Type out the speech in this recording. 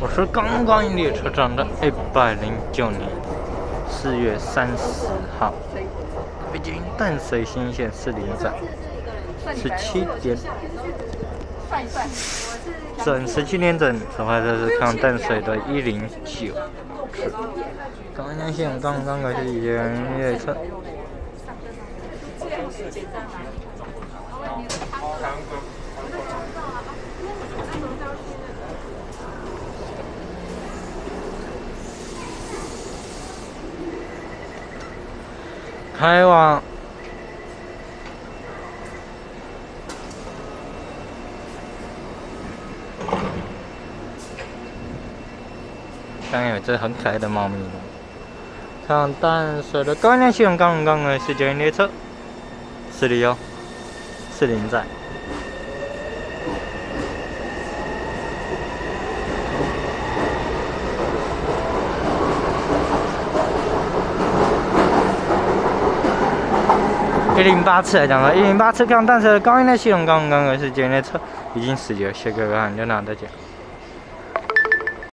我。是刚刚列车长的一百零九年四月三十号，北京淡水新线四零站，十七点。整，十七点整，此外这是看淡水的一零九次，刚阳线刚刚开始列车。开往，刚有只很可爱的猫咪。上淡水的高亮线刚刚的时间列车，四零幺，四零站。一零八次来讲了，一零八次刚但是高音的系统刚刚刚是今天车已经死掉，谢各位，就拿得奖。